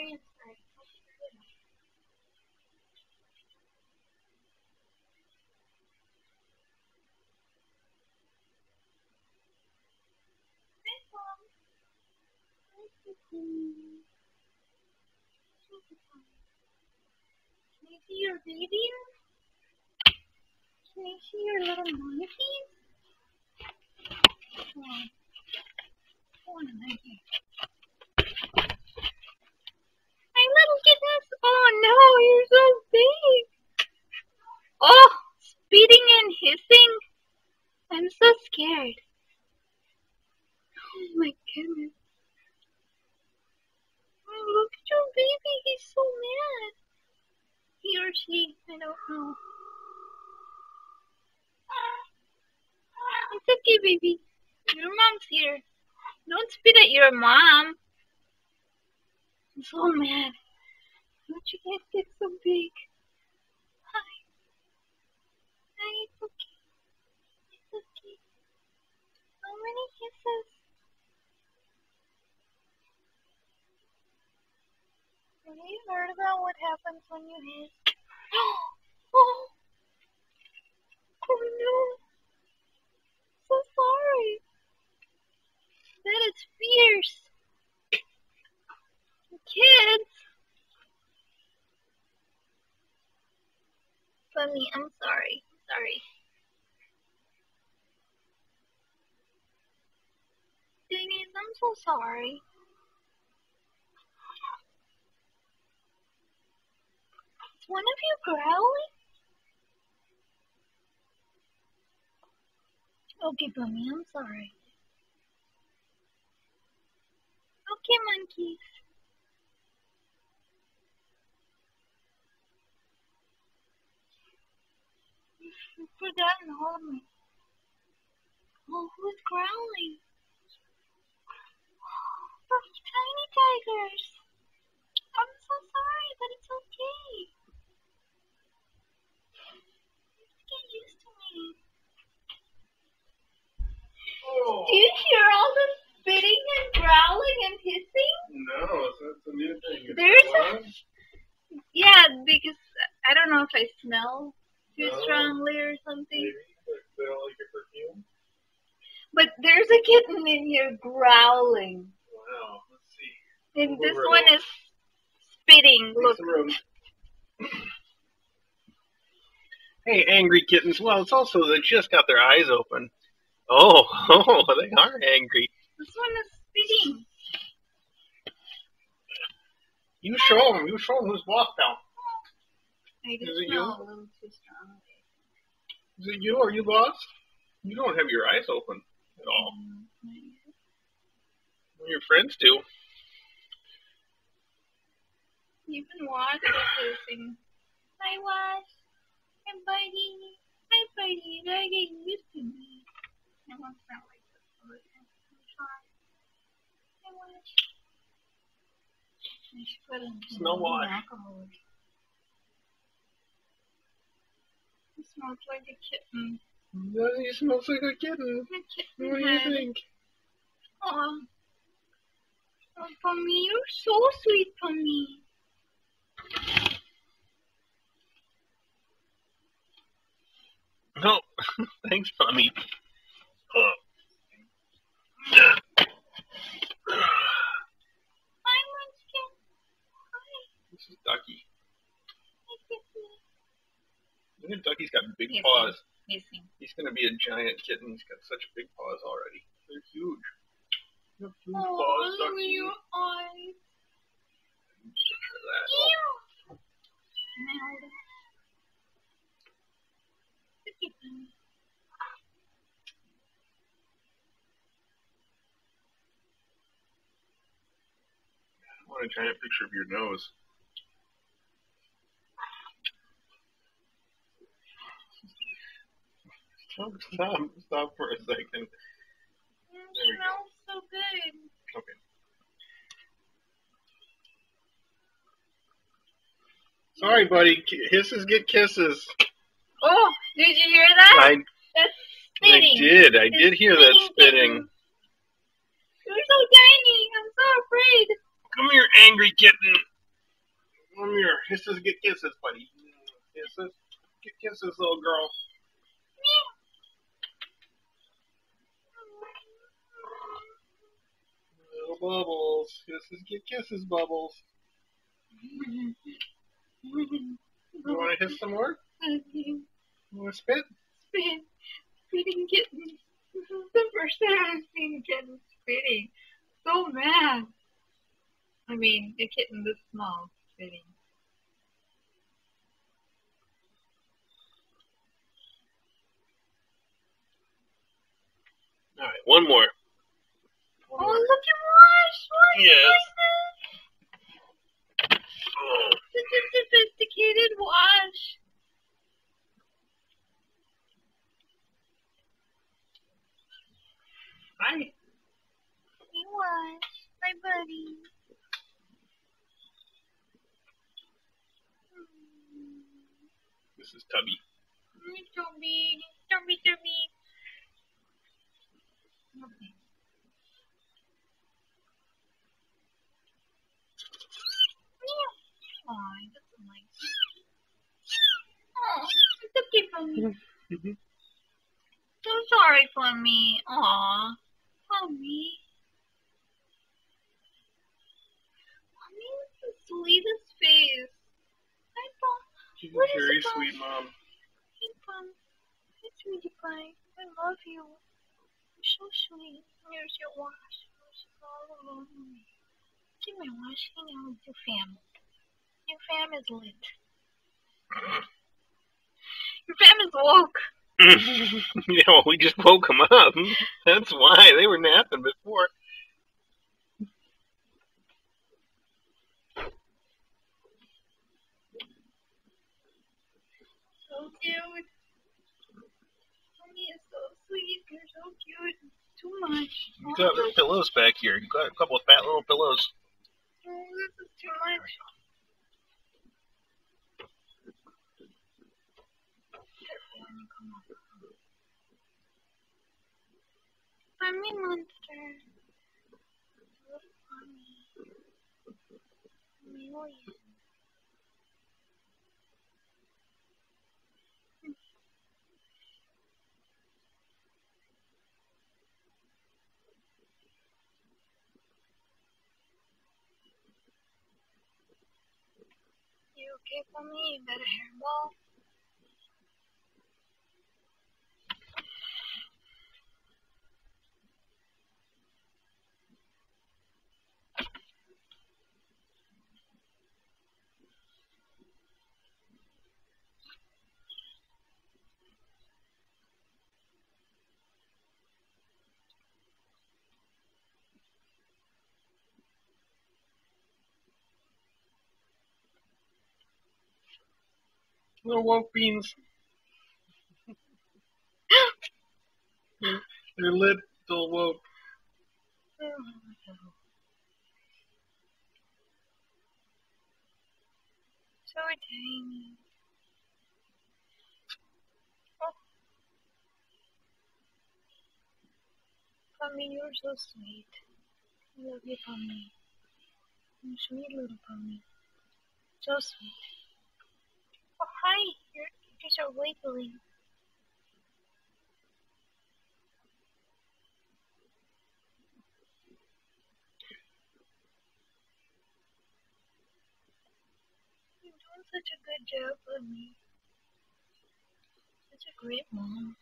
variants are. Can I see your baby? Can I see your little monkeys? Come on. Come on, monkey. Oh no, you're so big. Oh, spitting and hissing. I'm so scared. Oh my goodness. Oh, look at your baby. He's so mad. He or she, I don't know. It's okay, baby. Your mom's here. Don't spit at your mom. I'm so mad. Don't you guys get so big? Hi. Hi, it's okay. It's okay. How many kisses? Have you heard about what happens when you hiss? Oh! Oh no! So sorry. That is fierce. Kids. Bunny, I'm sorry. Sorry. Denise, I'm so sorry. Is one of you growling? Okay, Bunny, I'm sorry. Okay, monkeys. You've forgotten all of me. Oh, who's growling? Oh, tiny tigers. I'm so sorry, but it's okay. Get used to me. Oh, Do you hear all the spitting and growling and hissing? no, that's a new thing. There's fun. Yeah, because I don't know if I smell too oh. No. strongly or something. Maybe, but they don't like your perfume. But there's a kitten in here growling. Wow, let's see. And Move this one is spitting. Look. some room. Hey, angry kittens. Well, it's also they just got their eyes open. Oh, oh, they are angry. This one is spitting. You show them. You show them who's boss now. I just Is it you? a little too strong. Is it you? Are you boss? You don't have your eyes open at all. Well, your friends do. Even Wash is hissing. Hi, Wash. Hi, buddy. Hi, buddy. You gotta get used to me. I won't sound like this all the time. I'm sorry. I should put in some alcohol. It smells like a kitten. He smells like a kitten. A kitten What do you think? Oh, oh, Pummy, you're so sweet, Pummy. Oh, thanks, mommy. Oh. Hi, Munchkin. Hi, This is Ducky. hi, Kitten. Ducky's got big Yes. paws. Missing. He's gonna be a giant kitten. He's got such big paws already. They're huge. Oh, paws, look at your eyes. Picture that. Ew. Now, the kitten. I want a giant picture of your nose. Stop, stop, stop for a second. Mm, There smells so good. Okay. Sorry, buddy. Ki- Hisses get kisses. Oh, did you hear that? I, That's I did. I It's did hear that spitting. You're so tiny. I'm so afraid. Come here, angry kitten. Come here. Hisses get kisses, buddy. Hisses get kisses, little girl. Little bubbles. Kisses get kisses, bubbles. You want to hiss some more? You want to spit? Spit. Spitting kittens. This is the first time I've seen kittens spitting. So mad. I mean, a kitten this small spitting. All right, one more. Oh, look at Wash! Wash! Yes. Such Oh, a sophisticated Wash. hi. Hey, Wash. My buddy. This is Tubby. Toby. Toby, Toby. Okay. Meow. Aw, he doesn't like Oh, it's okay for me. Mhm. So sorry for me. Aw. Mommy. Mommy has the sweetest face. Hi, Mom. She's What a is very it, sweet mom. Hey, Mom. Hi, sweetie. I love you. You're so sweet. Here's your wash. Wash is all alone with me. Give me a wash. Hang out with your fam. Your fam is lit. Your is woke. yeah, well, we just woke them up. That's why they were napping before. So cute. Mommy is so sweet. You're so cute. Too much. You got pillows back here. You got a couple of fat little pillows. Oh, this is too much. Careful when you come up. Mommy monster. Little mommy. Million. You okay for me? You got a hairball? Little woke beans. They're lit, still woke. So tiny. Oh. Pummy, you're so sweet. I love you, Pummy. You're sweet little Pummy. So sweet. Are wiggling. You're doing such a good job with me. Such a great mom.